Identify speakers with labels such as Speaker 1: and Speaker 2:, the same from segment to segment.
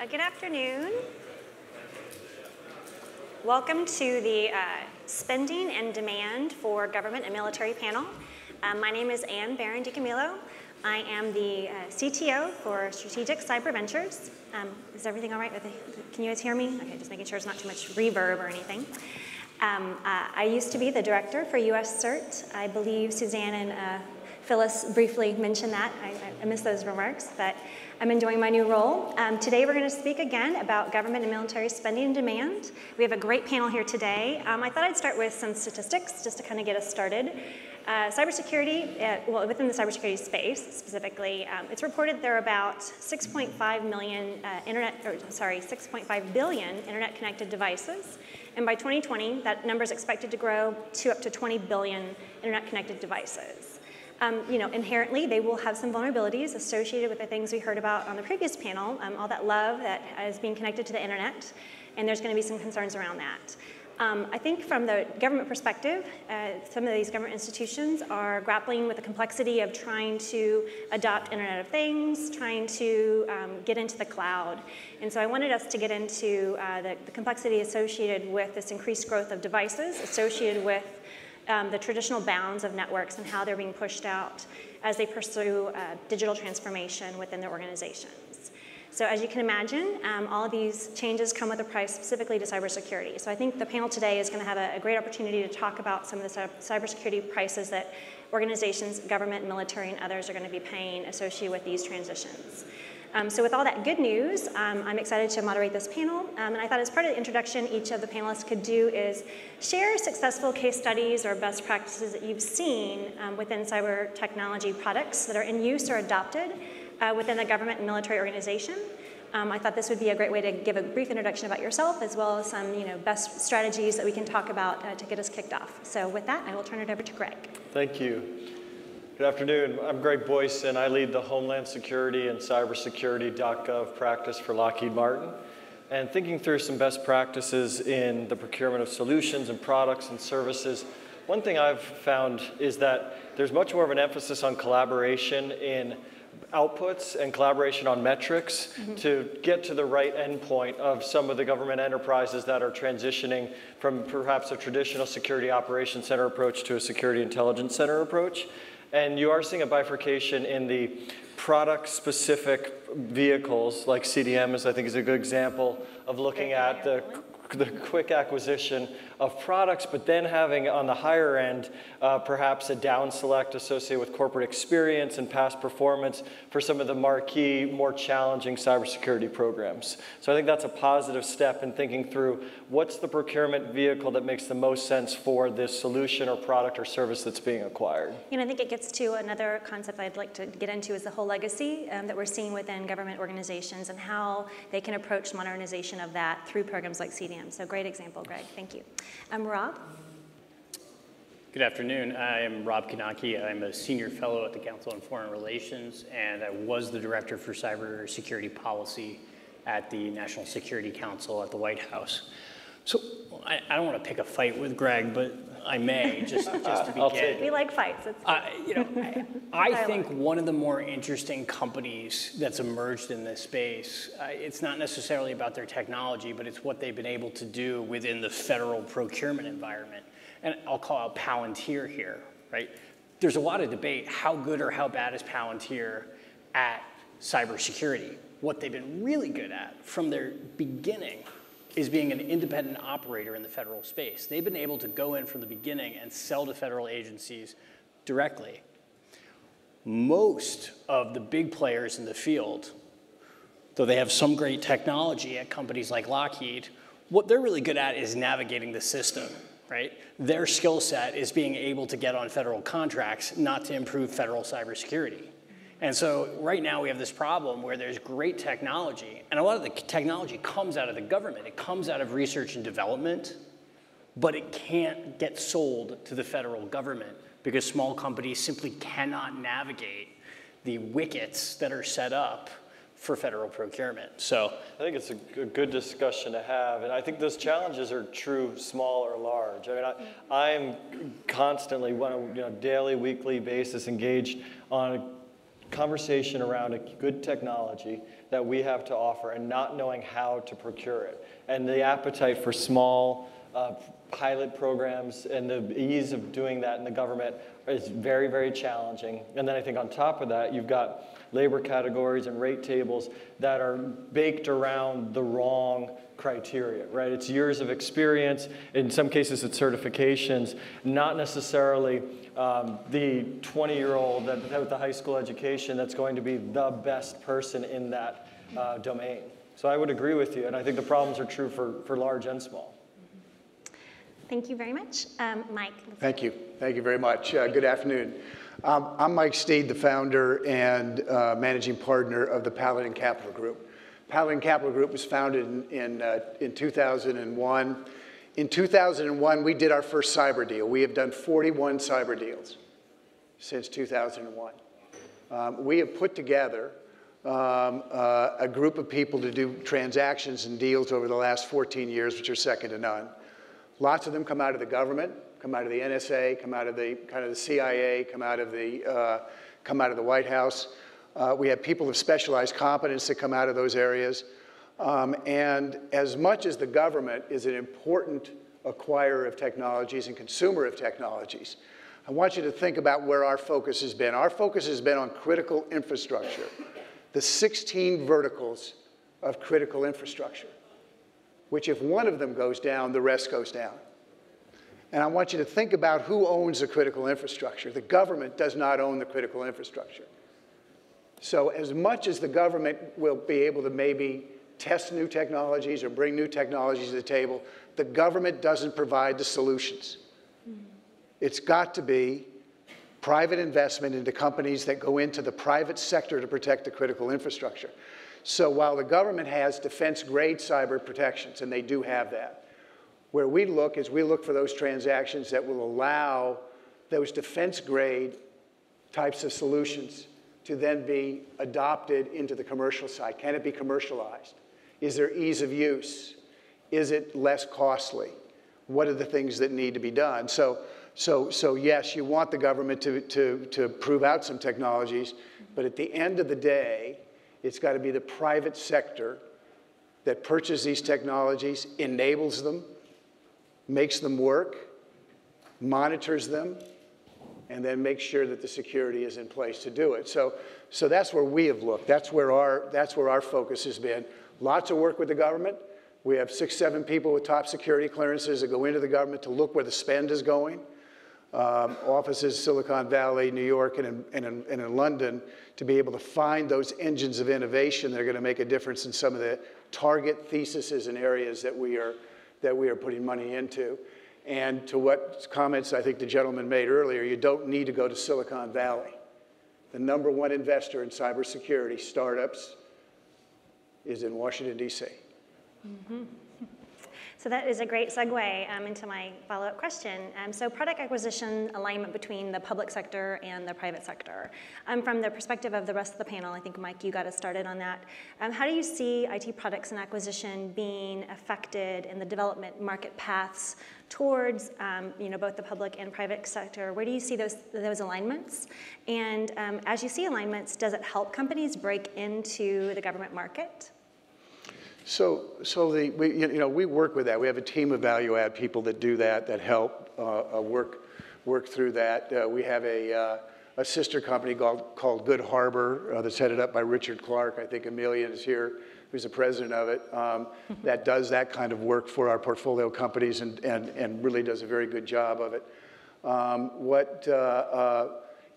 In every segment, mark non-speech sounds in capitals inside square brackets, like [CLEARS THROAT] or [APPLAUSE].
Speaker 1: Uh, good afternoon. Welcome to the uh, Spending and Demand for Government and Military panel. Um, my name is Ann Barron DiCamillo. I am the uh, CTO for Strategic Cyber Ventures. Um, is everything all right with can you guys hear me? Okay, just making sure it's not too much reverb or anything. Um, uh, I used to be the director for US CERT. I believe Suzanne and uh, Phyllis briefly mentioned that. I, I missed those remarks, but I'm enjoying my new role. Um, today we're going to speak again about government and military spending and demand. We have a great panel here today. Um, I thought I'd start with some statistics just to kind of get us started. Uh, cybersecurity, uh, well, within the cybersecurity space specifically, um, it's reported there are about 6.5 million uh, internet, or sorry, 6.5 billion internet connected devices. And by 2020, that number is expected to grow to up to 20 billion internet connected devices. Um, you know, inherently, they will have some vulnerabilities associated with the things we heard about on the previous panel, um, all that love that is being connected to the internet, and there's going to be some concerns around that. Um, I think from the government perspective, uh, some of these government institutions are grappling with the complexity of trying to adopt Internet of Things, trying to um, get into the cloud. And so I wanted us to get into uh, the, the complexity associated with this increased growth of devices, associated with um, the traditional bounds of networks and how they're being pushed out as they pursue uh, digital transformation within their organizations. So as you can imagine, um, all of these changes come with a price specifically to cybersecurity. So I think the panel today is going to have a, a great opportunity to talk about some of the cybersecurity prices that organizations, government, military, and others are going to be paying associated with these transitions. Um, so with all that good news, um, I'm excited to moderate this panel. Um, and I thought as part of the introduction, each of the panelists could do is share successful case studies or best practices that you've seen um, within cyber technology products that are in use or adopted uh, within a government and military organization. Um, I thought this would be a great way to give a brief introduction about yourself as well as some you know, best strategies that we can talk about uh, to get us kicked off. So with that, I will turn it over to Greg.
Speaker 2: Thank you. Good afternoon. I'm Greg Boison, and I lead the Homeland Security and Cybersecurity.gov practice for Lockheed Martin. And thinking through some best practices in the procurement of solutions and products and services, one thing I've found is that there's much more of an emphasis on collaboration in outputs and collaboration on metrics mm-hmm. to get to the right endpoint of some of the government enterprises that are transitioning from perhaps a traditional security operations center approach to a security intelligence center approach. And you are seeing a bifurcation in the product specific vehicles, like CDM I think is a good example of looking at the the quick acquisition of products, but then having on the higher end uh, perhaps a down select associated with corporate experience and past performance for some of the marquee, more challenging cybersecurity programs. So I think that's a positive step in thinking through what's the procurement vehicle that makes the most sense for this solution or product or service that's being acquired.
Speaker 1: You know, I think it gets to another concept I'd like to get into is the whole legacy um, that we're seeing within government organizations and how they can approach modernization of that through programs like CDM. So great example, Greg. Thank you. I'm Rob.
Speaker 3: Good afternoon. I am Rob Knake. I'm a senior fellow at the Council on Foreign Relations, and I was the director for cybersecurity policy at the National Security Council at the White House. So I, I don't want to pick a fight with Greg, but I may just, [LAUGHS] just to begin.
Speaker 1: We like fights.
Speaker 3: Uh, you know, [LAUGHS] I, I think one of the more interesting companies that's emerged in this space, uh, it's not necessarily about their technology, but it's what they've been able to do within the federal procurement environment. And I'll call out Palantir here, right? There's a lot of debate, how good or how bad is Palantir at cybersecurity? What they've been really good at from their beginning is being an independent operator in the federal space. They've been able to go in from the beginning and sell to federal agencies directly. Most of the big players in the field, though they have some great technology at companies like Lockheed, what they're really good at is navigating the system, right? Their skill set is being able to get on federal contracts, not to improve federal cybersecurity. And so right now we have this problem where there's great technology, and a lot of the technology comes out of the government. It comes out of research and development, but it can't get sold to the federal government because small companies simply cannot navigate the wickets that are set up for federal procurement. So
Speaker 2: I think it's a good discussion to have, and I think those challenges are true, small or large. I mean, I, mm-hmm. I'm constantly, on a you know, daily, weekly basis, engaged on conversation around a good technology that we have to offer and not knowing how to procure it. And the appetite for small uh, pilot programs and the ease of doing that in the government is very, very challenging. And then I think on top of that, you've got labor categories and rate tables that are baked around the wrong criteria, right? It's years of experience, in some cases it's certifications, not necessarily um, the 20 year old that, with the high school education that's going to be the best person in that uh, domain. So I would agree with you, and I think the problems are true for, for large and small.
Speaker 1: Thank you very much. Um, Mike.
Speaker 4: Thank you. Thank you very much. Uh, good afternoon. Um, I'm Mike Steed, the founder and uh, managing partner of the Paladin Capital Group. Paladin Capital Group was founded in, in, uh, in 2001. In 2001, we did our first cyber deal. We have done 41 cyber deals since 2001. Um, we have put together um, uh, a group of people to do transactions and deals over the last 14 years, which are second to none. Lots of them come out of the government, come out of the NSA, come out of the kind of the CIA, come out of the, uh, come out of the White House. Uh, we have people of specialized competence that come out of those areas. Um, and as much as the government is an important acquirer of technologies and consumer of technologies, I want you to think about where our focus has been. Our focus has been on critical infrastructure, the 16 verticals of critical infrastructure, which if one of them goes down, the rest goes down. And I want you to think about who owns the critical infrastructure. The government does not own the critical infrastructure. So as much as the government will be able to maybe test new technologies or bring new technologies to the table, the government doesn't provide the solutions. Hmm. It's got to be private investment into companies that go into the private sector to protect the critical infrastructure. So while the government has defense grade cyber protections, and they do have that, where we look is we look for those transactions that will allow those defense grade types of solutions to then be adopted into the commercial side? Can it be commercialized? Is there ease of use? Is it less costly? What are the things that need to be done? So, so, so yes, you want the government to, to, to prove out some technologies, but at the end of the day, it's got to be the private sector that purchases these technologies, enables them, makes them work, monitors them, and then makes sure that the security is in place to do it. So, so that's where we have looked. That's where, our, that's where our focus has been. Lots of work with the government. We have six, seven people with top security clearances that go into the government to look where the spend is going. Um, offices, Silicon Valley, New York, and in, and, in, and in London, to be able to find those engines of innovation that are going to make a difference in some of the target theses and areas that we are, that we are putting money into. And to what comments I think the gentleman made earlier, you don't need to go to Silicon Valley. The number one investor in cybersecurity startups is in Washington, D.C.
Speaker 1: So that is a great segue um, into my follow-up question. Um, so product acquisition alignment between the public sector and the private sector. Um, from the perspective of the rest of the panel, I think Mike, you got us started on that. Um, how do you see IT products and acquisition being affected in the development market paths towards um, you know, both the public and private sector? Where do you see those, those alignments? And um, as you see alignments, does it help companies break into the government market?
Speaker 4: So, so the, we, you know, we work with that. We have a team of value add people that do that, that help uh, uh, work, work through that. Uh, we have a, uh, a sister company called, called Good Harbor uh, that's headed up by Richard Clarke. I think Amelia is here, who's the president of it, um, that does that kind of work for our portfolio companies and, and, and really does a very good job of it. Um, what, uh,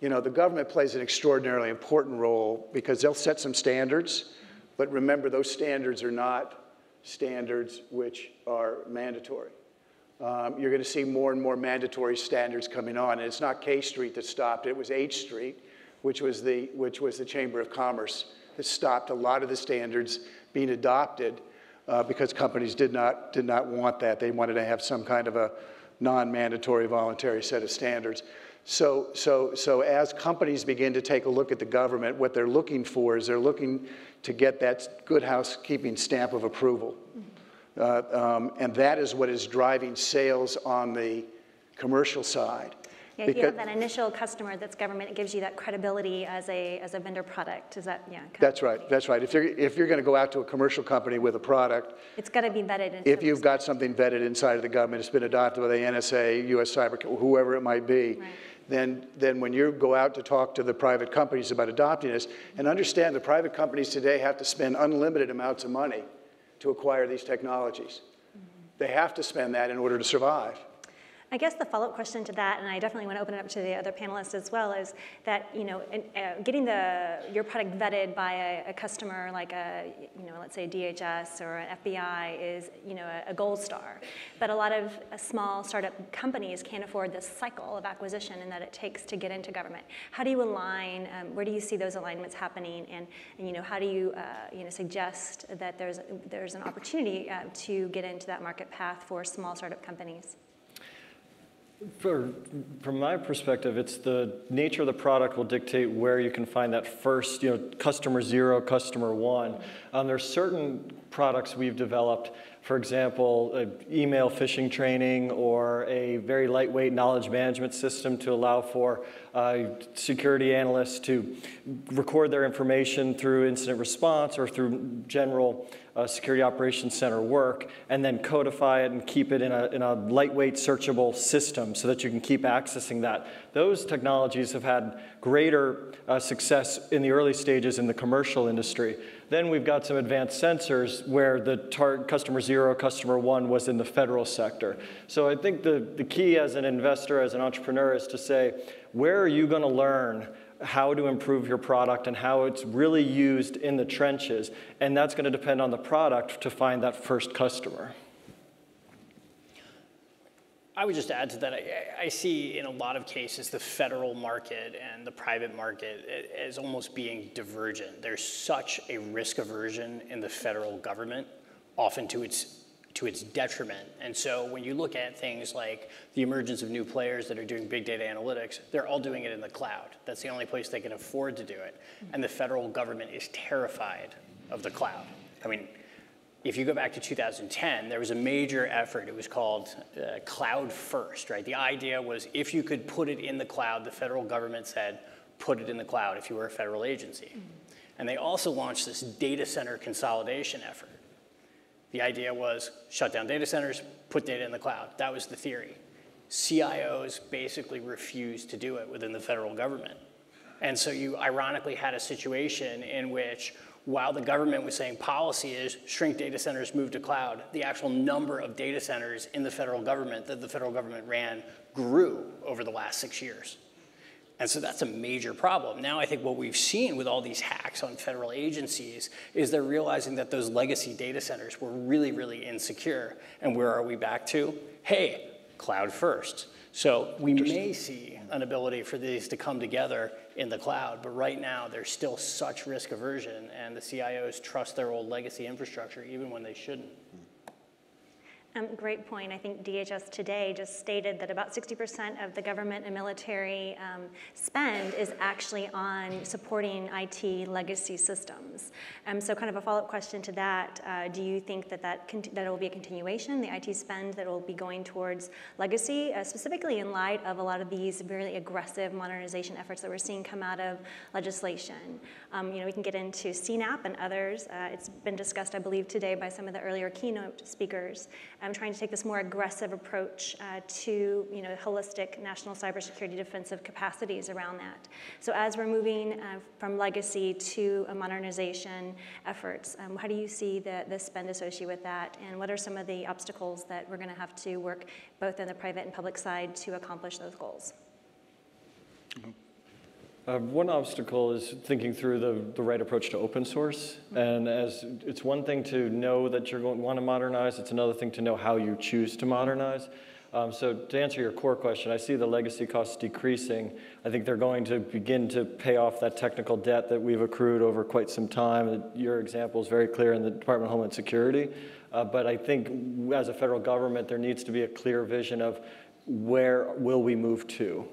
Speaker 4: you know, the government plays an extraordinarily important role because they'll set some standards but remember, those standards are not standards which are mandatory. Um, you're going to see more and more mandatory standards coming on. And it's not K Street that stopped it, was H Street, which was the, which was the Chamber of Commerce that stopped a lot of the standards being adopted uh, because companies did not, did not want that. They wanted to have some kind of a non mandatory voluntary set of standards. So, so, so as companies begin to take a look at the government, what they're looking for is they're looking to get that good housekeeping stamp of approval. Uh, um, and that is what is driving sales on the commercial side.
Speaker 1: Yeah, you have that initial customer that's government, it gives you that credibility as a, as a vendor product, is that, yeah?
Speaker 4: That's right, that's right. If you're, if you're going to go out to a commercial company with a product,
Speaker 1: It's got to be vetted.
Speaker 4: if you've got something vetted inside of the government, it's been adopted by the NSA, US Cyber, whoever it might be,
Speaker 1: Right.
Speaker 4: Then, then when you go out to talk to the private companies about adopting this, and understand the private companies today have to spend unlimited amounts of money to acquire these technologies. They have to spend that in order to survive.
Speaker 1: I guess the follow-up question to that, and I definitely want to open it up to the other panelists as well, is that you know, in, uh, getting the your product vetted by a, a customer like a you know, let's say DHS or an FBI is you know a, a gold star, but a lot of uh, small startup companies can't afford this cycle of acquisition and that it takes to get into government. How do you align? Um, where do you see those alignments happening? And, and you know, how do you uh, you know suggest that there's there's an opportunity uh, to get into that market path for small startup companies?
Speaker 2: For, from my perspective, it's the nature of the product will dictate where you can find that first, you know, customer zero, customer one. Um, there's certain products we've developed, for example, email phishing training or a very lightweight knowledge management system to allow for uh, security analysts to record their information through incident response or through general uh, security operations center work and then codify it and keep it in a, in a lightweight searchable system so that you can keep accessing that. Those technologies have had greater uh, success in the early stages in the commercial industry. Then we've got some advanced sensors where the customer zero, customer one was in the federal sector. So I think the, the key as an investor, as an entrepreneur, is to say, where are you going to learn how to improve your product and how it's really used in the trenches. And that's going to depend on the product to find that first customer.
Speaker 3: I would just add to that, I, I see in a lot of cases the federal market and the private market as almost being divergent. There's such a risk aversion in the federal government, often to its to its detriment. And so when you look at things like the emergence of new players that are doing big data analytics, they're all doing it in the cloud. That's the only place they can afford to do it. And the federal government is terrified of the cloud. I mean, if you go back to 2010, there was a major effort. It was called uh, Cloud First, right? The idea was if you could put it in the cloud, the federal government said, put it in the cloud if you were a federal agency. And they also launched this data center consolidation effort. The idea was shut down data centers, put data in the cloud. That was the theory. CIOs basically refused to do it within the federal government. And so you ironically had a situation in which while the government was saying policy is shrink data centers, move to cloud, the actual number of data centers in the federal government that the federal government ran grew over the last six years. And so that's a major problem. Now, I think what we've seen with all these hacks on federal agencies is they're realizing that those legacy data centers were really, really insecure. And where are we back to? Hey, cloud first. So we may see an ability for these to come together in the cloud, but right now there's still such risk aversion, and the CIOs trust their old legacy infrastructure even when they shouldn't.
Speaker 1: Um, great point. I think DHS today just stated that about 60% of the government and military um, spend is actually on supporting IT legacy systems. Um, so, kind of a follow-up question to that: uh, Do you think that that that will be a continuation, the IT spend that will be going towards legacy, uh, specifically in light of a lot of these very aggressive modernization efforts that we're seeing come out of legislation? Um, you know, we can get into CNAP and others. Uh, it's been discussed, I believe, today by some of the earlier keynote speakers. I'm trying to take this more aggressive approach uh, to you know holistic national cybersecurity defensive capacities around that. So as we're moving uh, from legacy to a modernization efforts, um, how do you see the, the spend associated with that, and what are some of the obstacles that we're going to have to work both in the private and public side to accomplish those goals?
Speaker 2: Uh, one obstacle is thinking through the, the right approach to open source. And as it's one thing to know that you're going to want to modernize, it's another thing to know how you choose to modernize. Um, so to answer your core question, I see the legacy costs decreasing. I think they're going to begin to pay off that technical debt that we've accrued over quite some time. Your example is very clear in the Department of Homeland Security. Uh, but I think as a federal government, there needs to be a clear vision of where will we move to?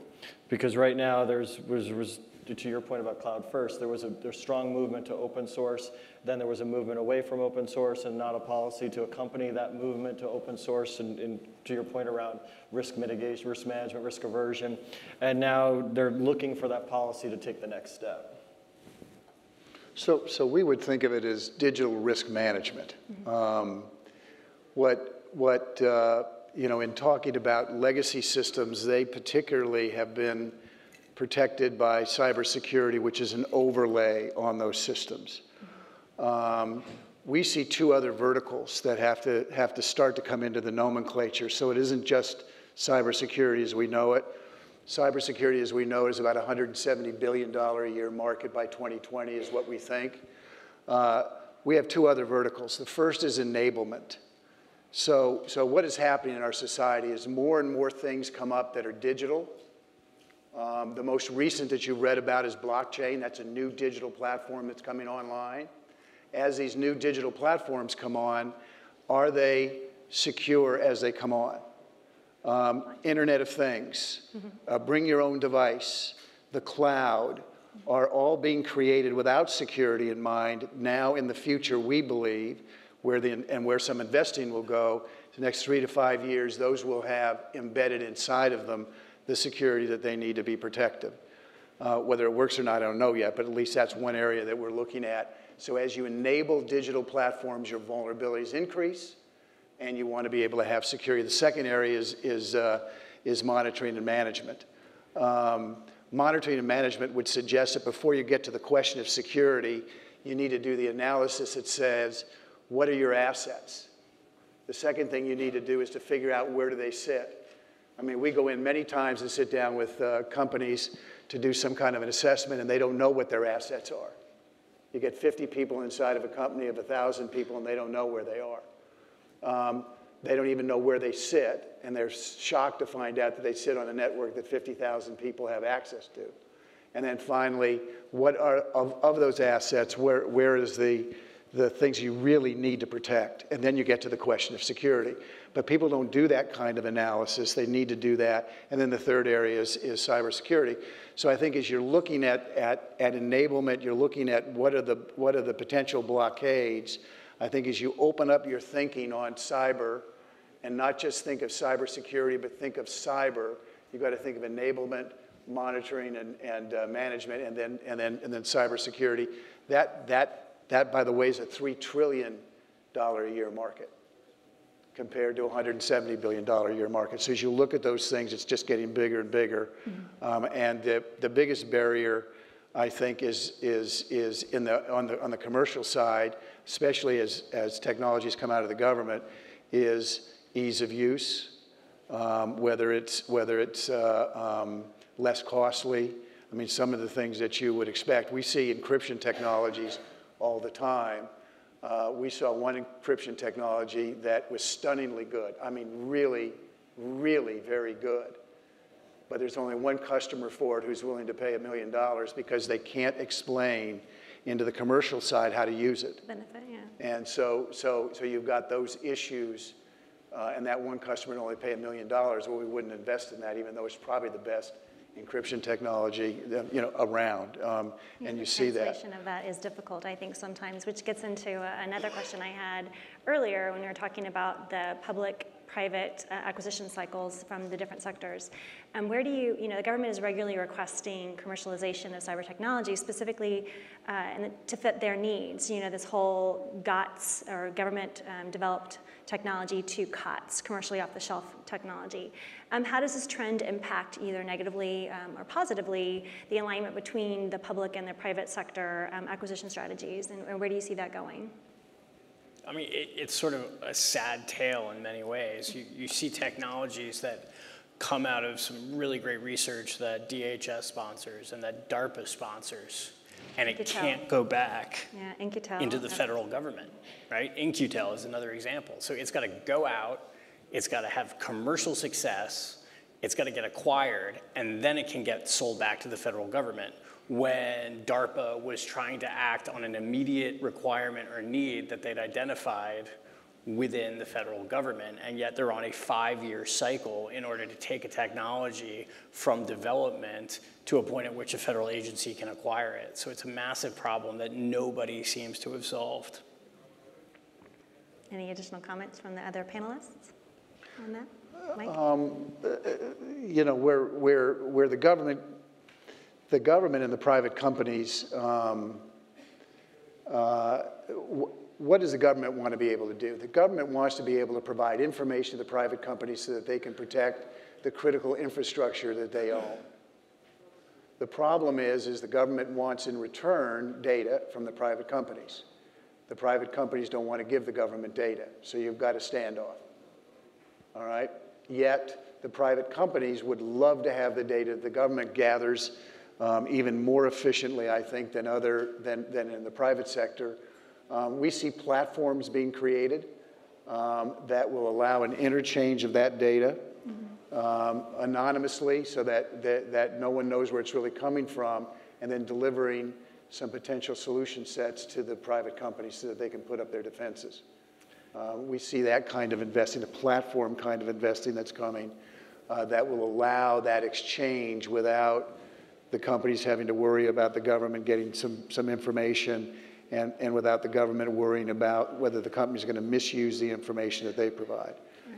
Speaker 2: Because right now there's, was, was to your point about cloud first, there was a there's strong movement to open source. Then there was a movement away from open source and not a policy to accompany that movement to open source. And, and to your point around risk mitigation, risk management, risk aversion, and now they're looking for that policy to take the next step.
Speaker 4: So, so we would think of it as digital risk management. Um, what, what uh, you know, in talking about legacy systems, they particularly have been protected by cybersecurity, which is an overlay on those systems. Um, we see two other verticals that have to have to start to come into the nomenclature. So it isn't just cybersecurity as we know it. Cybersecurity, as we know, is about $170 billion a year market by 2020, is what we think. Uh, we have two other verticals. The first is enablement. So, so what is happening in our society is more and more things come up that are digital. Um, the most recent that you read about is blockchain. That's a new digital platform that's coming online. As these new digital platforms come on, are they secure as they come on? Um, Internet of Things, uh, bring your own device, the cloud, are all being created without security in mind. Now, in the future, we believe, where the, and where some investing will go, the next three to five years, those will have embedded inside of them the security that they need to be protective. Uh, whether it works or not, I don't know yet, but at least that's one area that we're looking at. So as you enable digital platforms, your vulnerabilities increase, and you want to be able to have security. The second area is, is, uh, is monitoring and management. Um, monitoring and management would suggest that before you get to the question of security, you need to do the analysis that says, what are your assets? The second thing you need to do is to figure out where do they sit. I mean, we go in many times and sit down with uh, companies to do some kind of an assessment, and they don't know what their assets are. You get 50 people inside of a company of 1,000 people, and they don't know where they are. Um, they don't even know where they sit, and they're shocked to find out that they sit on a network that 50,000 people have access to. And then finally, what are of, of those assets, where, where is the, the things you really need to protect? And then you get to the question of security. But people don't do that kind of analysis. They need to do that. And then the third area is, is cybersecurity. So I think as you're looking at, at, at enablement, you're looking at what are, the, what are the potential blockades. I think as you open up your thinking on cyber and not just think of cybersecurity, but think of cyber, you've got to think of enablement, monitoring, and, and uh, management, and then, and, then, and then cybersecurity. That, that, that, by the way, is a $3 trillion a year market compared to a $170 billion a year market. So as you look at those things, it's just getting bigger and bigger. Mm-hmm. Um, and the, the biggest barrier, I think, is, is, is in the, on, the, on the commercial side, especially as, as technologies come out of the government, is ease of use, um, whether it's, whether it's uh, um, less costly. I mean, some of the things that you would expect. We see encryption technologies all the time uh, we saw one encryption technology that was stunningly good. I mean, really, really very good. But there's only one customer for it who's willing to pay a million dollars because they can't explain into the commercial side how to use it.
Speaker 1: Benefit, yeah.
Speaker 4: And so, so, so you've got those issues, uh, and that one customer would only pay a million dollars. Well, we wouldn't invest in that, even though it's probably the best encryption technology, you know, around, um, and you see that.
Speaker 1: Translation of that is difficult, I think, sometimes, which gets into uh, another question I had earlier when we were talking about the public-private uh, acquisition cycles from the different sectors. Um, where do you, you know, the government is regularly requesting commercialization of cyber technology, specifically uh, and to fit their needs. You know, this whole GOTS or government-developed um, technology to COTS, commercially off-the-shelf technology. Um, how does this trend impact either negatively um, or positively the alignment between the public and the private sector um, acquisition strategies, and, and, where do you see that going?
Speaker 3: I mean, it, it's sort of a sad tale in many ways. You, you see technologies that come out of some really great research that DHS sponsors and that DARPA sponsors and it can't go back
Speaker 1: yeah,
Speaker 3: into the federal government, right? In-Q-Tel is another example. So it's got to go out, it's got to have commercial success, it's got to get acquired, and then it can get sold back to the federal government. When DARPA was trying to act on an immediate requirement or need that they'd identified within the federal government, and yet they're on a five-year cycle in order to take a technology from development to a point at which a federal agency can acquire it. So it's a massive problem that nobody seems to have solved.
Speaker 1: Any additional comments from the other panelists on that? Mike?
Speaker 4: Um, uh, uh, you know, where, where, where the government, the government and the private companies, um, uh, what does the government want to be able to do? The government wants to be able to provide information to the private companies so that they can protect the critical infrastructure that they own. The problem is, is the government wants in return data from the private companies. The private companies don't want to give the government data, so you've got a standoff all right? Yet, the private companies would love to have the data the government gathers um, even more efficiently, I think, than, other, than, than in the private sector. Um, we see platforms being created um, that will allow an interchange of that data um, anonymously so that, that, that no one knows where it's really coming from, and then delivering some potential solution sets to the private companies so that they can put up their defenses. Uh, we see that kind of investing, the platform kind of investing that's coming uh, that will allow that exchange without the companies having to worry about the government getting some, some information and, and without the government worrying about whether the company's going to misuse the information that they provide.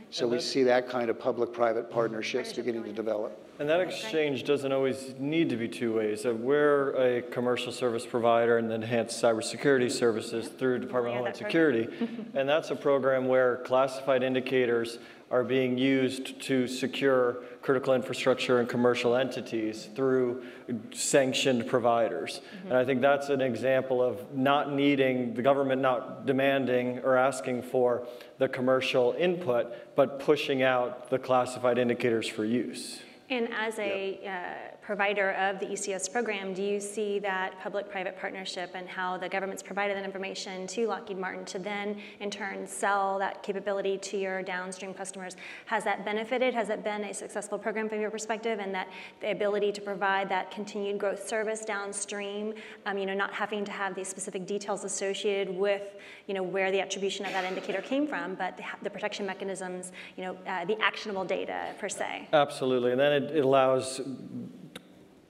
Speaker 4: So we see that kind of public-private partnerships
Speaker 1: Partnership
Speaker 4: beginning to develop.
Speaker 2: And that exchange doesn't always need to be two ways. We're a commercial service provider and enhanced cybersecurity services through Department of Homeland. Security. And that's a program where classified indicators are being used to secure critical infrastructure and commercial entities through sanctioned providers. And I think that's an example of not needing, the government not demanding or asking for the commercial input, but pushing out the classified indicators for use.
Speaker 1: And as a uh, provider of the ECS program, do you see that public-private partnership and how the government's provided that information to Lockheed Martin to then, in turn, sell that capability to your downstream customers? Has that benefited? Has it been a successful program from your perspective? And that the ability to provide that continued growth service downstream, um, you know, not having to have these specific details associated with, you know, where the attribution of that indicator came from, but the, the protection mechanisms, you know, uh, the actionable data per se.
Speaker 2: Absolutely, and then it, it allows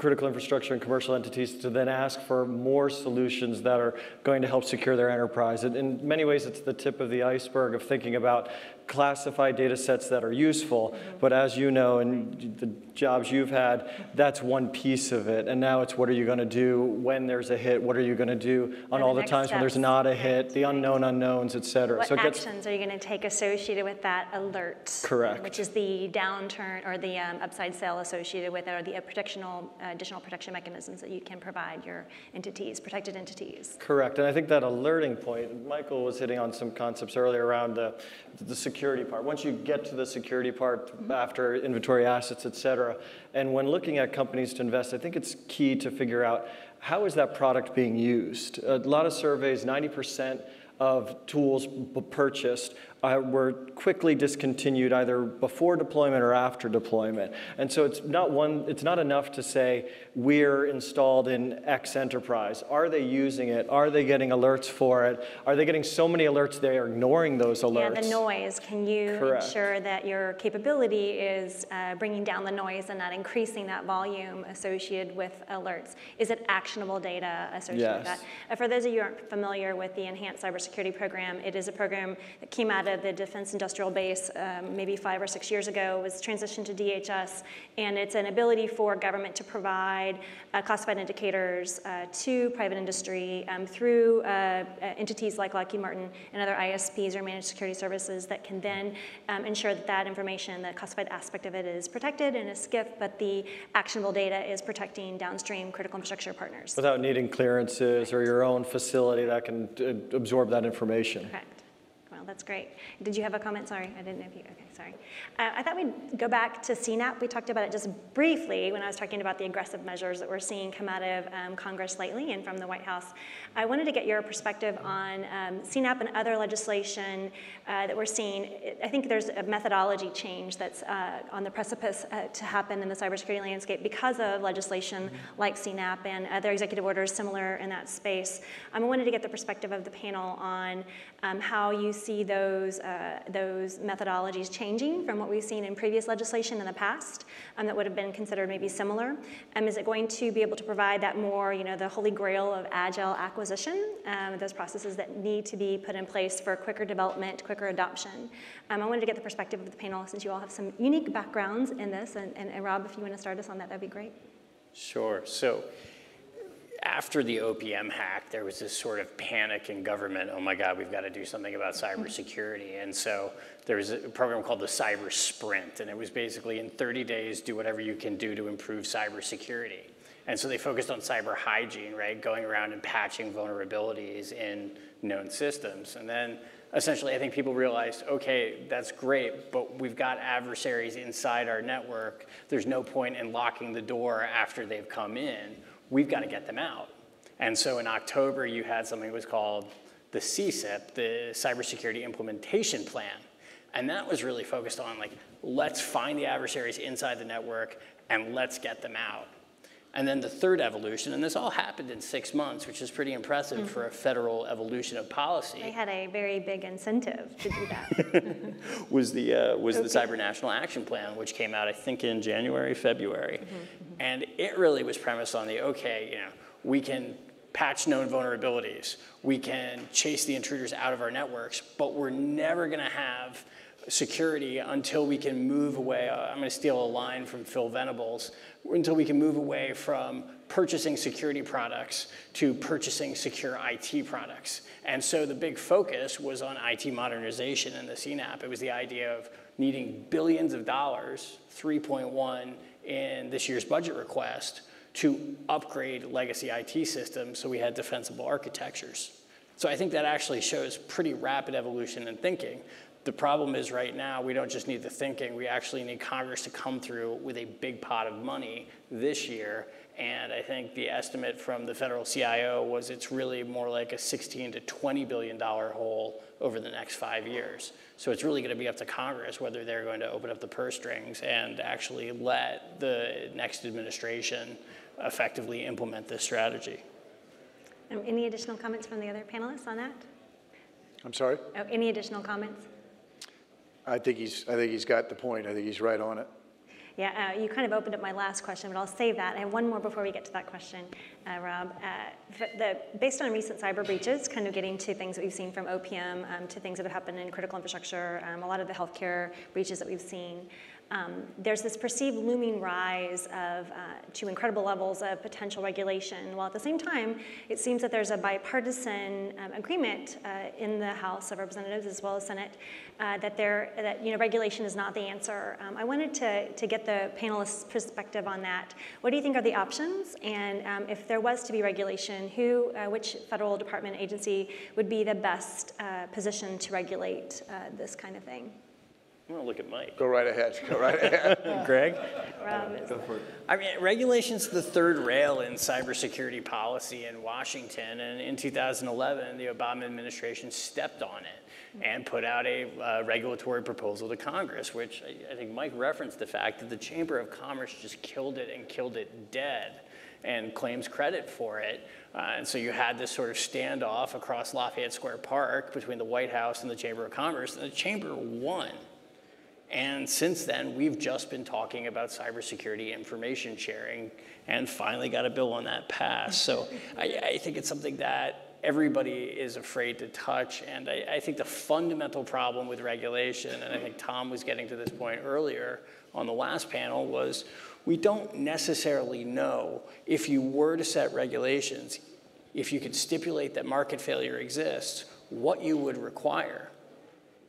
Speaker 2: critical infrastructure and commercial entities to then ask for more solutions that are going to help secure their enterprise. And in many ways, it's the tip of the iceberg of thinking about classified data sets that are useful. But as you know, and the jobs you've had, that's one piece of it. And now it's what are you going to do when there's a hit? What are you going to do on
Speaker 1: are
Speaker 2: all
Speaker 1: the
Speaker 2: the times when there's not a hit, the unknown unknowns, et cetera.
Speaker 1: What
Speaker 2: so gets
Speaker 1: actions are you going to take associated with that alert?
Speaker 2: Correct.
Speaker 1: Which is the downturn or the um, upside sale associated with it, or the protectional, uh, additional protection mechanisms that you can provide your entities, protected entities.
Speaker 2: Correct, and I think that alerting point, Michael was hitting on some concepts earlier around the, the security part. Once you get to the security part after inventory assets, et cetera, and when looking at companies to invest, I think it's key to figure out how is that product being used? A lot of surveys, 90% of tools purchased uh, were quickly discontinued either before deployment or after deployment. And so it's not one, it's not enough to say we're installed in X enterprise. Are they using it? Are they getting alerts for it? Are they getting so many alerts they are ignoring those alerts?
Speaker 1: Yeah, the noise, can you
Speaker 2: Correct.
Speaker 1: ensure that your capability is uh, bringing down the noise and not increasing that volume associated with alerts? Is it actionable data associated with that? Uh, For those of you who aren't familiar with the Enhanced Cybersecurity Program, it is a program that came out of the Defense Industrial Base um, maybe five or six years ago, was transitioned to DHS, and it's an ability for government to provide uh, classified indicators uh, to private industry um, through uh, uh, entities like Lockheed Martin and other ISPs or managed security services that can then um, ensure that that information, the classified aspect of it is protected in a SCIF, but the actionable data is protecting downstream critical infrastructure partners.
Speaker 2: Without needing clearances or your own facility that can uh, absorb that information.
Speaker 1: Correct. Well, that's great. Did you have a comment? Sorry, I didn't know if you, okay, sorry. Uh, I thought we'd go back to CNAP. We talked about it just briefly when I was talking about the aggressive measures that we're seeing come out of um, Congress lately and from the White House. I wanted to get your perspective on um, CNAP and other legislation uh, that we're seeing. I think there's a methodology change that's uh, on the precipice uh, to happen in the cybersecurity landscape because of legislation like CNAP and other executive orders similar in that space. Um, I wanted to get the perspective of the panel on um, how you see see those, uh, those methodologies changing from what we've seen in previous legislation in the past um, that would have been considered maybe similar? Um, is it going to be able to provide that more, you know, the holy grail of agile acquisition, um, those processes that need to be put in place for quicker development, quicker adoption? Um, I wanted to get the perspective of the panel since you all have some unique backgrounds in this, and, and, and Rob, if you want to start us on that, that'd be great.
Speaker 3: Sure. So after the OPM hack, there was this sort of panic in government. Oh my God, we've got to do something about cybersecurity. [LAUGHS] And so there was a program called the Cyber Sprint, and it was basically in 30 days, do whatever you can do to improve cybersecurity. And so they focused on cyber hygiene, right? Going around and patching vulnerabilities in known systems. And then essentially, I think people realized, okay, that's great, but we've got adversaries inside our network. There's no point in locking the door after they've come in we've got to get them out. And so in October, you had something that was called the CSIP, the Cybersecurity Implementation Plan. And that was really focused on like, let's find the adversaries inside the network and let's get them out. And then the third evolution, and this all happened in six months, which is pretty impressive mm -hmm. for a federal evolution of policy.
Speaker 1: They had a very big incentive to do that. [LAUGHS]
Speaker 3: was the uh, was okay. the Cyber National Action Plan, which came out I think in January, February, mm -hmm. and it really was premised on the okay, you know, we can patch known vulnerabilities, we can chase the intruders out of our networks, but we're never going to have security until we can move away. Uh, I'm going to steal a line from Phil Venables until we can move away from purchasing security products to purchasing secure IT products. And so the big focus was on IT modernization in the CNAP. It was the idea of needing billions of dollars, 3.1 in this year's budget request, to upgrade legacy IT systems so we had defensible architectures. So I think that actually shows pretty rapid evolution in thinking. The problem is right now, we don't just need the thinking, we actually need Congress to come through with a big pot of money this year. And I think the estimate from the federal CIO was it's really more like a 16 to 20 billion dollar hole over the next five years. So it's really going to be up to Congress whether they're going to open up the purse strings and actually let the next administration effectively implement this strategy.
Speaker 1: Um, any additional comments from the other panelists on that?
Speaker 4: I'm sorry?
Speaker 1: Oh, any additional comments?
Speaker 4: I think he's, I think he's got the point. I think he's right on it.
Speaker 1: Yeah, uh, you kind of opened up my last question, but I'll save that. I have one more before we get to that question, uh, Rob. Uh, the, based on recent cyber breaches, kind of getting to things that we've seen from OPM um, to things that have happened in critical infrastructure, um, a lot of the healthcare breaches that we've seen, um, there's this perceived looming rise of, uh, to incredible levels of potential regulation, while at the same time, it seems that there's a bipartisan um, agreement uh, in the House of Representatives as well as Senate uh, that, there, that you know, regulation is not the answer. Um, I wanted to, to get the panelists' perspective on that. What do you think are the options? And um, if there was to be regulation, who, uh, which federal department agency would be the best uh, position to regulate uh, this kind of thing?
Speaker 3: I'm gonna look at Mike.
Speaker 4: Go right ahead. Go right [LAUGHS] ahead.
Speaker 3: Greg? Go for it. I mean, regulation's the third rail in cybersecurity policy in Washington, and in 2011, the Obama administration stepped on it and put out a uh, regulatory proposal to Congress, which I, I think Mike referenced the fact that the Chamber of Commerce just killed it and killed it dead and claims credit for it. Uh, and so you had this sort of standoff across Lafayette Square Park between the White House and the Chamber of Commerce, and the Chamber won. And since then, we've just been talking about cybersecurity information sharing and finally got a bill on that passed. So I, I think it's something that everybody is afraid to touch. And I, I, think the fundamental problem with regulation, and I think Tom was getting to this point earlier on the last panel, was we don't necessarily know if you were to set regulations, if you could stipulate that market failure exists, what you would require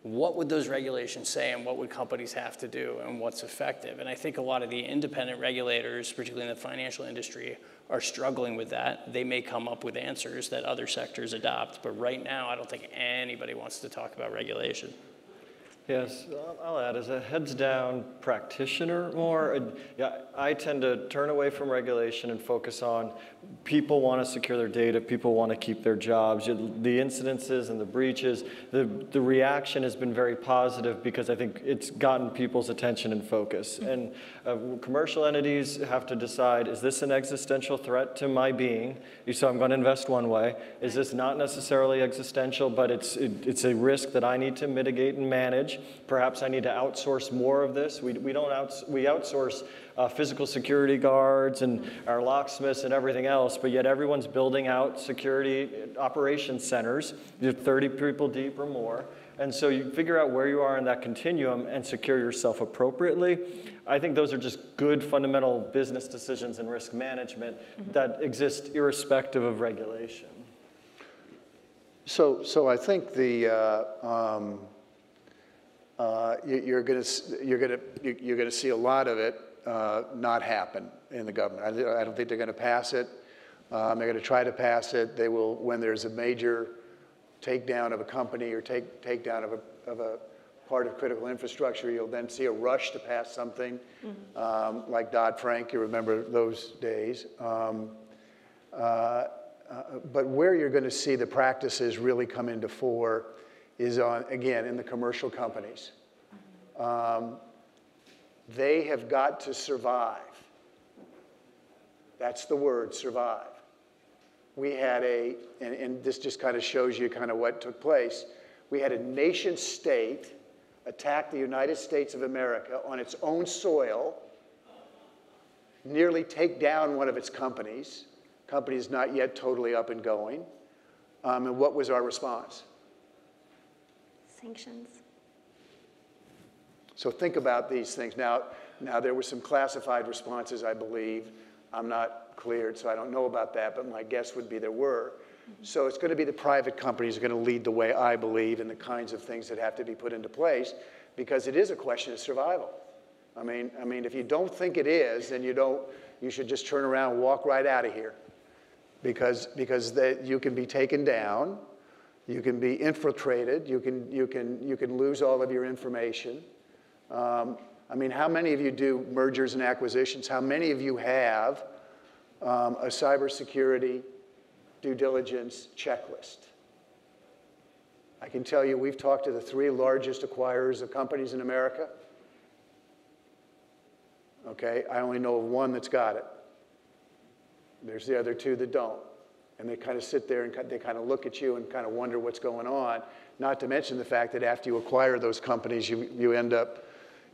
Speaker 3: what would those regulations say and what would companies have to do and what's effective? And I think a lot of the independent regulators, particularly in the financial industry, are struggling with that. They may come up with answers that other sectors adopt, but right now I don't think anybody wants to talk about regulation.
Speaker 2: Yes, I'll- add, as a heads-down practitioner more, yeah, I tend to turn away from regulation and focus on people want to secure their data, people want to keep their jobs. The incidences and the breaches, the, the reaction has been very positive because I think it's gotten people's attention and focus. And uh, commercial entities have to decide, is this an existential threat to my being? So I'm going to invest one way. Is this not necessarily existential, but it's, it, it's a risk that I need to mitigate and manage? Perhaps I need to outsource more of this. We, we don't outs, we outsource uh, physical security guards and our locksmiths and everything else, but yet everyone's building out security operations centers. You're 30 people deep or more. And so you figure out where you are in that continuum and secure yourself appropriately. I think those are just good fundamental business decisions and risk management that exist irrespective of regulation.
Speaker 4: So, so I think the, uh, um, uh, you- you're going to, you're going to, you're going to see a lot of it uh, not happen in the government. I I don't think they're going to pass it. Um, They're going to try to pass it. They will, when there's a major takedown of a company or take, takedown of a, of a part of critical infrastructure, you'll then see a rush to pass something um, like Dodd-Frank. You remember those days. Um, uh, uh, But where you're going to see the practices really come into fore is on, again, in the commercial companies. Um, They have got to survive. That's the word, survive. We had a, and, and this just kind of shows you kind of what took place. We had a nation state attack the United States of America on its own soil, nearly take down one of its companies. Company is not yet totally up and going. Um, and what was our response?
Speaker 1: Sanctions.
Speaker 4: So think about these things. Now, now there were some classified responses, I believe. I'm not cleared, so I don't know about that, but my guess would be there were. Mm-hmm. So it's going to be the private companies that are going to lead the way, I believe, in the kinds of things that have to be put into place, because it is a question of survival. I mean, I mean, if you don't think it is, then you don't. You should just turn around and walk right out of here, because because they, you can be taken down, you can be infiltrated, you can you can you can lose all of your information. Um, I mean, how many of you do mergers and acquisitions? How many of you have um, a cybersecurity due diligence checklist? I can tell you, we've talked to the three largest acquirers of companies in America. Okay, I only know of one that's got it. There's the other two that don't. And they kind of sit there and they kind of look at you and kind of wonder what's going on. Not to mention the fact that after you acquire those companies, you, you end up,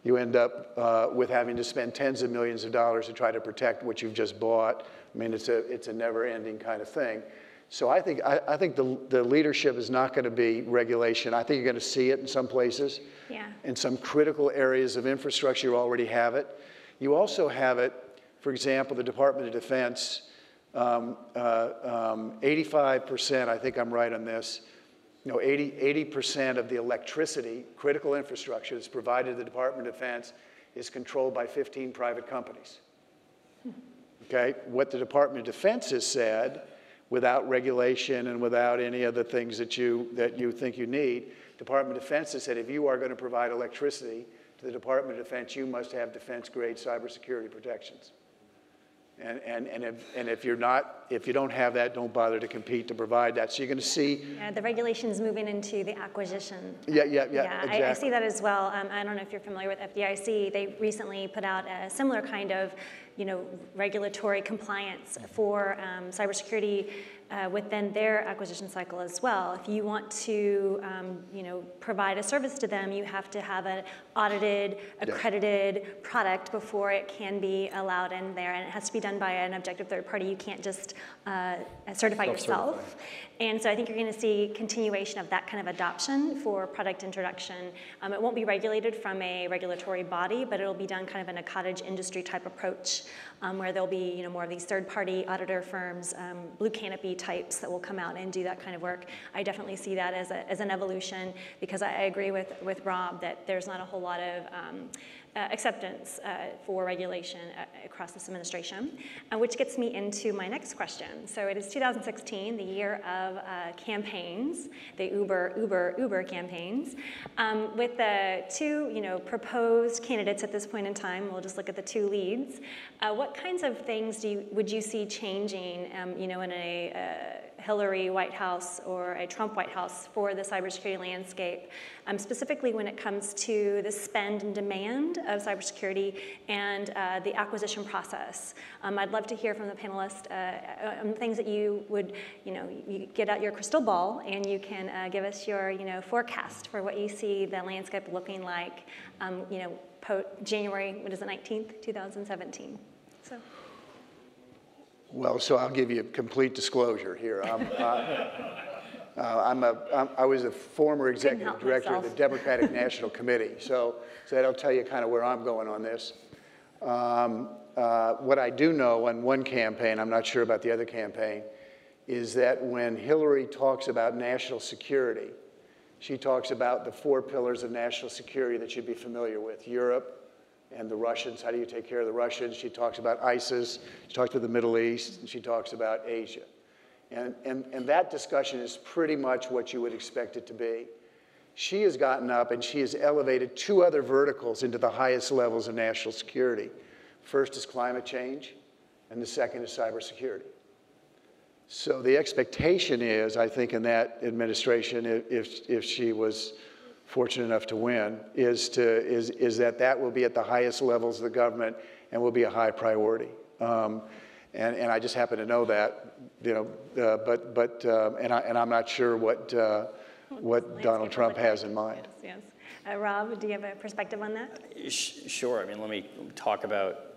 Speaker 4: you end up uh, with having to spend tens of millions of dollars to try to protect what you've just bought. I mean, it's a, it's a never ending kind of thing. So I think, I, I think the, the leadership is not going to be regulation. I think you're going to see it in some places.
Speaker 1: Yeah.
Speaker 4: In some critical areas of infrastructure, you already have it. You also have it, for example, the Department of Defense, um, uh, um, 85%, I think I'm right on this, you know, 80, 80% of the electricity, critical infrastructure that's provided to the Department of Defense is controlled by 15 private companies. [LAUGHS] Okay, what the Department of Defense has said, without regulation and without any of the things that you, that you think you need, Department of Defense has said if you are going to provide electricity to the Department of Defense, you must have defense-grade cybersecurity protections. And, and, and, if, and if you're not, if you don't have that, don't bother to compete to provide that. So you're going to see,
Speaker 1: Yeah, the regulations moving into the acquisition.
Speaker 4: yeah, yeah, yeah,
Speaker 1: Yeah,
Speaker 4: exactly.
Speaker 1: I, I see that as well. Um, I don't know if you're familiar with FDIC. They recently put out a similar kind of, you know, regulatory compliance for um, cybersecurity uh, within their acquisition cycle as well. If you want to, um, you know, provide a service to them, you have to have an audited, accredited product before it can be allowed in there, and it has to be done by an objective third party. You can't just uh, certify yourself. And so I think you're going to see continuation of that kind of adoption for product introduction. Um, it won't be regulated from a regulatory body, but it'll be done kind of in a cottage industry type approach, um, where there'll be you know more of these third-party auditor firms, um, blue canopy types that will come out and do that kind of work. I definitely see that as, a, as an evolution because I, I agree with with Rob that there's not a whole lot of um, uh, acceptance uh, for regulation uh, across this administration, uh, which gets me into my next question. So it is 2016, the year of uh, campaigns, the Uber, Uber, Uber campaigns, um, with the two, you know, proposed candidates at this point in time. We'll just look at the two leads. What kinds of things do you, would you see changing, um, you know, in a Hillary White House or a Trump White House for the cybersecurity landscape, um, specifically when it comes to the spend and demand of cybersecurity and uh, the acquisition process. Um, I'd love to hear from the panelists uh, um, things that you would, you know, you get out your crystal ball and you can uh, give us your, you know, forecast for what you see the landscape looking like, um, you know, January, what is it, 19th, 2017. So.
Speaker 4: Well, so I'll give you a complete disclosure here. I'm, uh, uh, I'm a, I'm, I was a former executive director of the Democratic [LAUGHS] National Committee, so, so that'll tell you kind of where I'm going on this. Um, uh, what I do know on one campaign, I'm not sure about the other campaign, is that when Hillary talks about national security, she talks about the four pillars of national security that you'd be familiar with Europe, and the Russians. How do you take care of the Russians? She talks about ISIS. She talks about the Middle East. And she talks about Asia. And, and, and that discussion is pretty much what you would expect it to be. She has gotten up and she has elevated two other verticals into the highest levels of national security. First is climate change, and the second is cybersecurity. So the expectation is, I think, in that administration, if, if she was fortunate enough to win, is, to, is, is that that will be at the highest levels of the government and will be a high priority. Um, and, and I just happen to know that, you know, uh, but, but uh, and, I, and I'm not sure what, uh, what Donald Trump has in mind.
Speaker 1: Yes, yes. Uh, Rob, do you have a perspective on that?
Speaker 3: Sure. I mean, let me talk about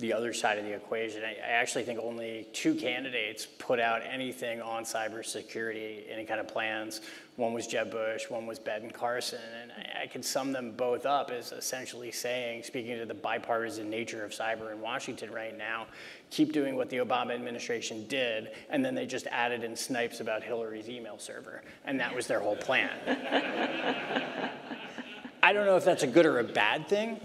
Speaker 3: the other side of the equation. I, I, actually think only two candidates put out anything on cybersecurity, any kind of plans. One was Jeb Bush, one was Ben Carson, and I, I can sum them both up as essentially saying, speaking to the bipartisan nature of cyber in Washington right now, keep doing what the Obama administration did, and then they just added in snipes about Hillary's email server, and that was their whole plan. [LAUGHS] I don't know if that's a good or a bad thing,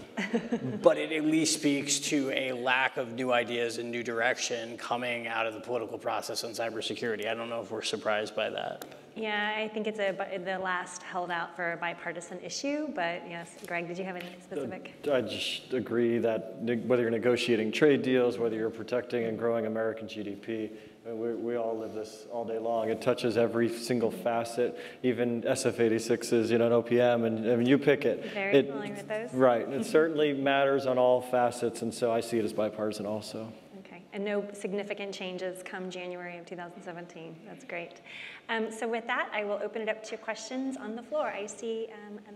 Speaker 3: but it at least speaks to a lack of new ideas and new direction coming out of the political process on cybersecurity. I don't know if we're surprised by that.
Speaker 1: Yeah, I think it's a, the last held out for a bipartisan issue, but yes, Greg, did you have any specific?
Speaker 2: Uh, I just agree that whether you're negotiating trade deals, whether you're protecting and growing American GDP, we, we all live this all day long. It touches every single facet, even SF-86s, you know, an OPM, and I mean, you pick it.
Speaker 1: Very it, familiar with those.
Speaker 2: Right. It [LAUGHS] certainly matters on all facets, and so I see it as bipartisan also.
Speaker 1: Okay. And no significant changes come January of 2017. That's great. Um, so with that, I will open it up to questions on the floor. I see um, um,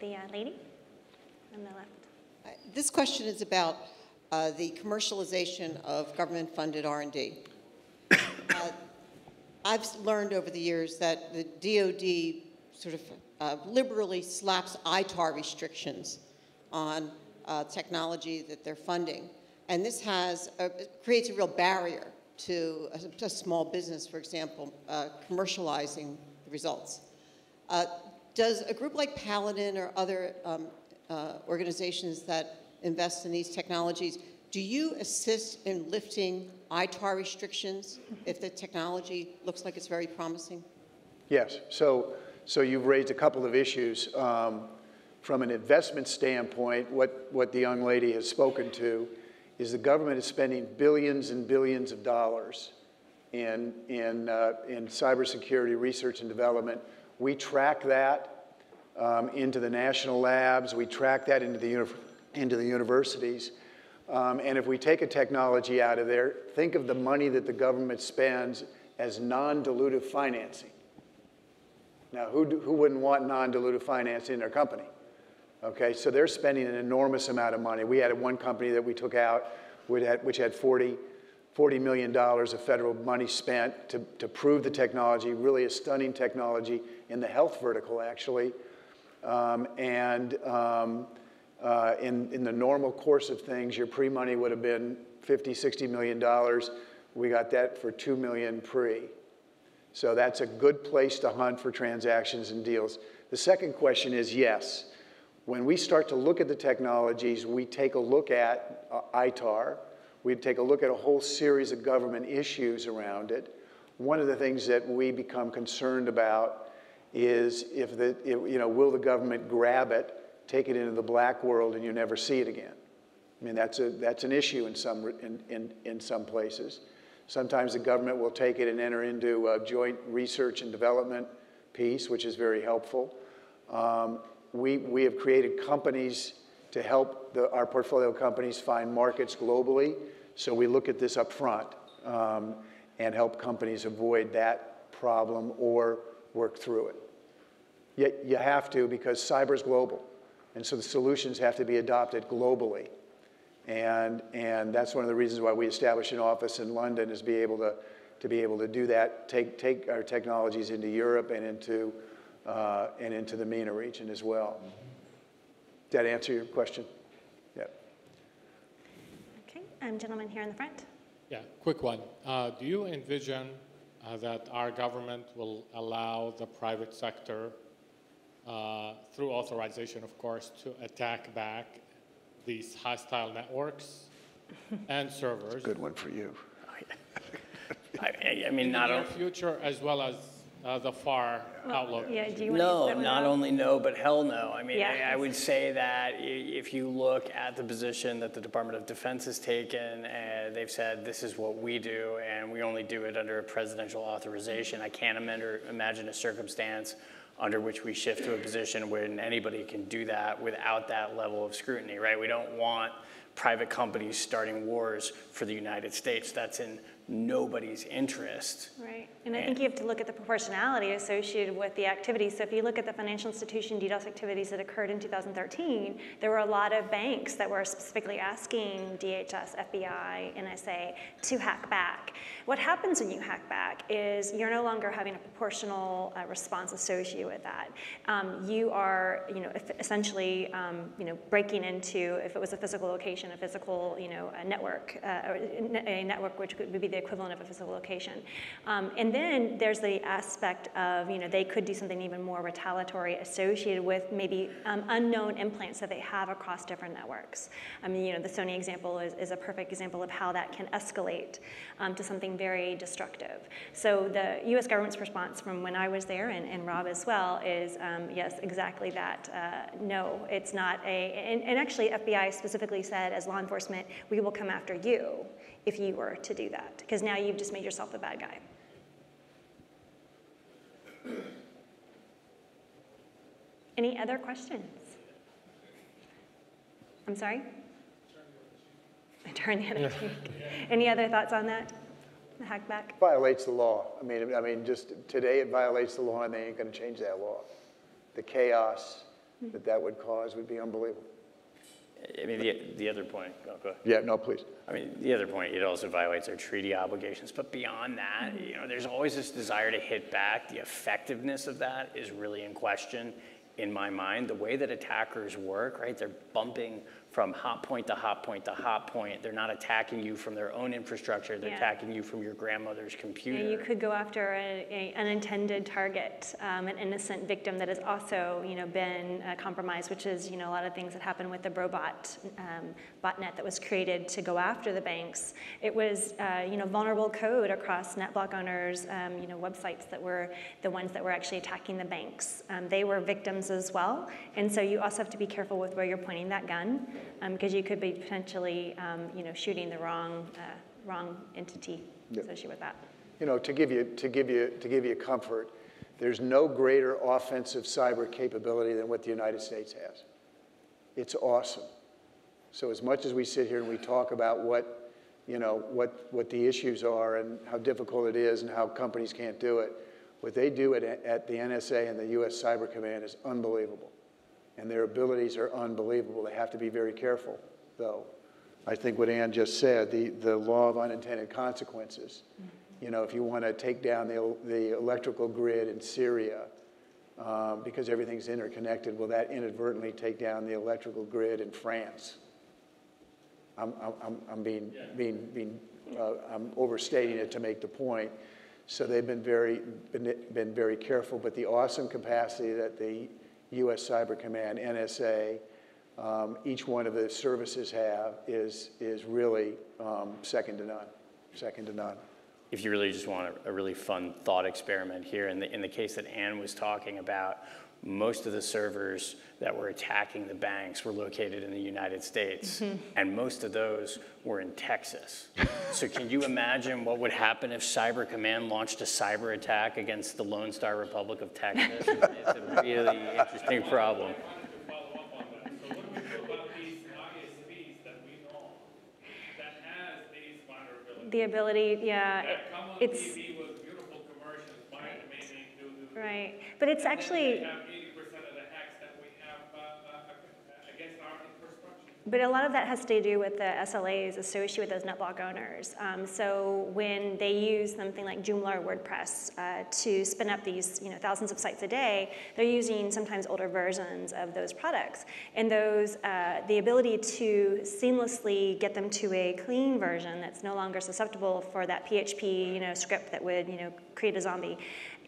Speaker 1: the uh, lady on the left.
Speaker 5: Uh, this question is about uh, the commercialization of government-funded R&D. Uh, [COUGHS] I've learned over the years that the DoD sort of uh, liberally slaps ITAR restrictions on uh, technology that they're funding. And this has, a, creates a real barrier to a, a small business, for example, uh, commercializing the results. Uh, does a group like Paladin or other um, uh, organizations that invest in these technologies, do you assist in lifting ITAR restrictions if the technology looks like it's very promising?
Speaker 4: Yes. So, so you've raised a couple of issues. Um, from an investment standpoint, what, what the young lady has spoken to is the government is spending billions and billions of dollars in, in, uh, in cybersecurity research and development. We track that um, into the national labs. We track that into the, into the universities. Um, and if we take a technology out of there, think of the money that the government spends as non-dilutive financing. Now, who, do, who wouldn't want non-dilutive financing in their company? Okay, so they're spending an enormous amount of money. We had one company that we took out which had, which 40, $40 million of federal money spent to, to prove the technology, really a stunning technology in the health vertical, actually. Um, and um, uh, in, in the normal course of things, your pre-money would have been 50, 60 million dollars. We got that for 2 million pre. So that's a good place to hunt for transactions and deals. The second question is yes. When we start to look at the technologies, we take a look at uh, ITAR, we take a look at a whole series of government issues around it. One of the things that we become concerned about is if the, if, you know, will the government grab it, take it into the black world, and you never see it again? I mean, that's, a, that's an issue in some, in, in, in some places. Sometimes the government will take it and enter into a joint research and development piece, which is very helpful. Um, we, we have created companies to help the, our portfolio companies find markets globally. So we look at this up front um, and help companies avoid that problem or work through it. Yet you have to because cyber is global. And so the solutions have to be adopted globally. And, and that's one of the reasons why we established an office in London is be able to, to be able to do that, take, take our technologies into Europe and into, uh, and into the MENA region as well. Did that answer your question? Yeah.
Speaker 1: Okay, um, gentleman here in the front.
Speaker 6: Yeah, quick one. Uh, do you envision uh, that our government will allow the private sector, uh, through authorization, of course, to attack back these hostile networks [LAUGHS] and servers
Speaker 4: Good one for you.
Speaker 3: I, I mean,
Speaker 6: in the
Speaker 3: not
Speaker 6: near
Speaker 3: only.
Speaker 6: future as well as uh, the far outlook?
Speaker 1: Yeah, do you
Speaker 3: No, not only no, but hell no. I mean,
Speaker 1: Yeah.
Speaker 3: I, I would say that if you look at the position that the Department of Defense has taken, and they've said this is what we do, and we only do it under a presidential authorization. I can't imagine a circumstance under which we shift to a position when anybody can do that without that level of scrutiny, right? We don't want private companies starting wars for the United States. That's in nobody's interest.
Speaker 1: Right, and I think you have to look at the proportionality associated with the activities. So if you look at the financial institution DDoS activities that occurred in 2013, there were a lot of banks that were specifically asking DHS, FBI, NSA to hack back. What happens when you hack back is you're no longer having a proportional uh, response associated with that. Um, you are, you know, essentially, um, you know, breaking into, if it was a physical location, a physical, you know, a network, uh, a network which could be the equivalent of a physical location. Um, and then there's the aspect of, you know, they could do something even more retaliatory associated with maybe um, unknown implants that they have across different networks. I mean, you know, the Sony example is, is a perfect example of how that can escalate um, to something very destructive. So the U.S. government's response from when I was there, and, and Rob as well, is um, yes, exactly that. Uh, no, it's not a, and, and actually FBI specifically said as law enforcement, we will come after you if you were to do that, because now you've just made yourself the bad guy. [CLEARS THROAT] Any other questions? I'm sorry? Turn the other cheek. Any other thoughts on that? The hackback?
Speaker 4: Violates the law. I mean, I mean, just today it violates the law and they ain't gonna change that law. The chaos hmm. that that would cause would be unbelievable.
Speaker 3: I mean, the, the other point, oh, go ahead.
Speaker 4: Yeah, no, please.
Speaker 3: I mean, the other point, it also violates our treaty obligations. But beyond that, mm-hmm. you know, there's always this desire to hit back. The effectiveness of that is really in question in my mind. The way that attackers work, right? They're bumping from hop point to hop point to hop point. They're not attacking you from their own infrastructure. They're
Speaker 1: Yeah.
Speaker 3: attacking you from your grandmother's computer.
Speaker 1: Yeah, you could go after a, a unintended target, um, an innocent victim that has also, you know, been uh, compromised, which is, you know, a lot of things that happened with the Brobot um, botnet that was created to go after the banks. It was, uh, you know, vulnerable code across NetBlock owners, um, you know, websites that were the ones that were actually attacking the banks. Um, they were victims as well, and so you also have to be careful with where you're pointing that gun, because you could be potentially, um, you know, shooting the wrong, uh, wrong entity
Speaker 4: Yep.
Speaker 1: associated with that.
Speaker 4: You know, to give you, to give you, to give you comfort, there's no greater offensive cyber capability than what the United States has. It's awesome. So as much as we sit here and we talk about what, you know, what, what the issues are and how difficult it is and how companies can't do it, what they do at, at the NSA and the U.S. Cyber Command is unbelievable. And their abilities are unbelievable. They have to be very careful, though. I think what Ann just said, the, the law of unintended consequences. You know, if you want to take down the, the electrical grid in Syria, um, because everything's interconnected, will that inadvertently take down the electrical grid in France? I'm, I'm- I'm, being, being, being, uh, I'm overstating it to make the point. So they've been very, been, been very careful, but the awesome capacity that the U.S. Cyber Command, NSA, um, each one of the services have is, is really um, second to none, second to none.
Speaker 3: if you really just want a, a really fun thought experiment here, in the, in the case that Anne was talking about, most of the servers that were attacking the banks were located in the United States, mm-hmm. and most of those were in Texas. [LAUGHS] so can you imagine what would happen if Cyber Command launched a cyber attack against the Lone Star Republic of Texas? [LAUGHS] it's a really interesting problem.
Speaker 1: The ability, yeah,
Speaker 6: that. So uh, against our actually.
Speaker 1: But a lot of that has to do with the SLAs associated with those NetBlock owners. Um, so when they use something like Joomla or WordPress uh, to spin up these, you know, thousands of sites a day, they're using sometimes older versions of those products. And those, uh, the ability to seamlessly get them to a clean version that's no longer susceptible for that PHP, you know, script that would, you know, create a zombie,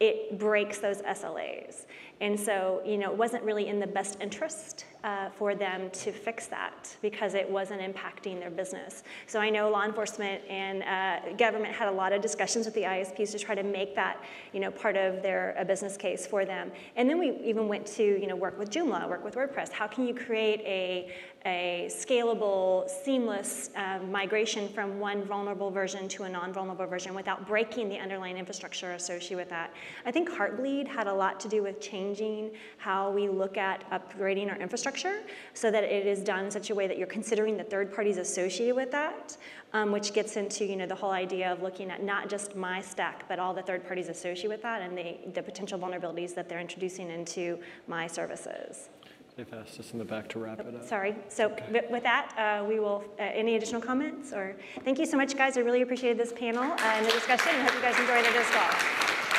Speaker 1: it breaks those SLAs. And so, you know, it wasn't really in the best interest uh, for them to fix that because it wasn't impacting their business. So I know law enforcement and uh, government had a lot of discussions with the ISPs to try to make that, you know, part of their a business case for them. And then we even went to, you know, work with Joomla, work with WordPress. How can you create a a scalable, seamless uh, migration from one vulnerable version to a non-vulnerable version without breaking the underlying infrastructure associated with that. I think Heartbleed had a lot to do with changing how we look at upgrading our infrastructure so that it is done in such a way that you're considering the third parties associated with that, um, which gets into you know the whole idea of looking at not just my stack, but all the third parties associated with that and the, the potential vulnerabilities that they're introducing into my services.
Speaker 2: They've asked us in the back to wrap it up.
Speaker 1: Sorry. So wi- with that, uh, we will, uh, any additional comments? Or, thank you so much, guys. I really appreciated this panel uh, and the discussion, and hope you guys enjoyed it as well.